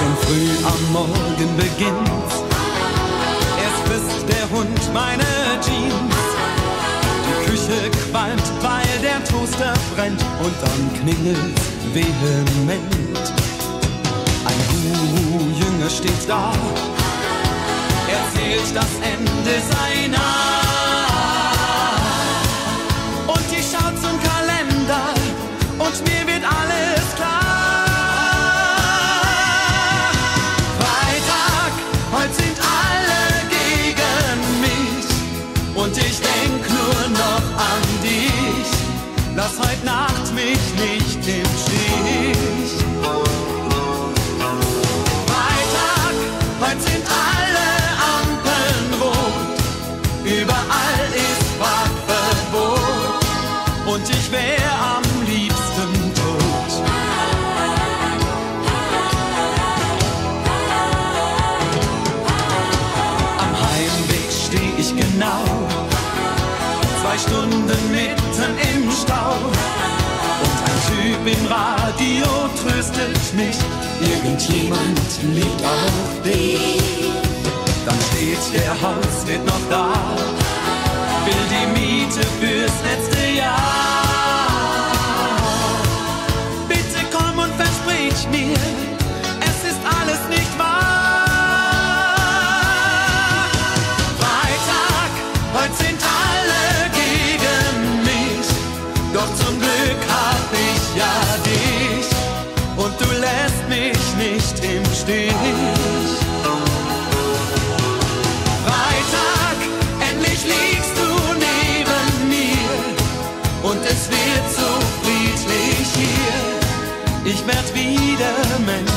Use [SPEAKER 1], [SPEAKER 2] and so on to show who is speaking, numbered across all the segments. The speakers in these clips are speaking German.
[SPEAKER 1] am Morgen beginnt. Erst frisst der Hund meine Jeans. Die Küche qualmt, weil der Toaster brennt und dann klingelt vehement. Ein Hu-Jünger steht da, erzählt das Ende seiner. Und ich denk nur noch an dich. Lass heute Nacht mich nicht im Stich. Freitag, heute sind alle Ampeln rot. Überall ist Fahrverbot und ich wär am liebsten zwei Stunden mitten im Stau. Und ein Typ im Radio tröstet mich, irgendjemand liebt auch dich. Dann steht der Hauswirt noch da, will die Miete fürs letzte mich nicht im Stich. Freitag, endlich liegst du neben mir und es wird so friedlich hier. Ich werd wieder Mensch.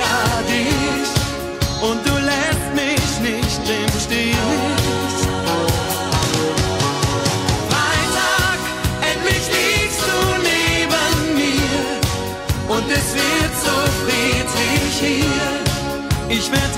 [SPEAKER 1] ja dich und du lässt mich nicht im Stich. Freitag, endlich liegst du neben mir und es wird so friedlich hier. Ich werde